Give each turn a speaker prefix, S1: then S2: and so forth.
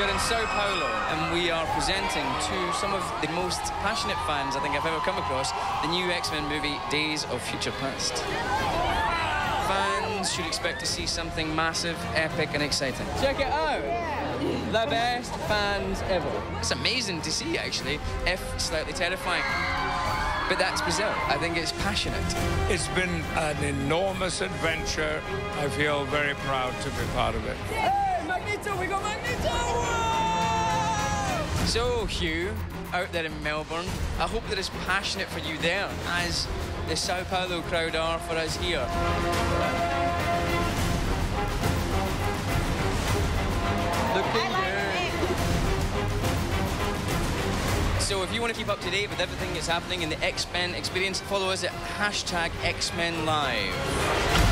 S1: Sao Paulo, and we are presenting to some of the most passionate fans I think I've ever come across the new X-Men movie, Days of Future Past. Fans should expect to see something massive, epic, and exciting. Check it out! The best fans ever. It's amazing to see, actually, if slightly terrifying. But that's Brazil. I think it's passionate.
S2: It's been an enormous adventure. I feel very proud to be part of it.
S1: Hey, Magneto! We got Magneto! So, Hugh, out there in Melbourne, I hope they're as passionate for you there as the Sao Paulo crowd are for us here. Looking good. So if you want to keep up to date with everything that's happening in the X-Men experience, follow us at hashtag X-Men Live.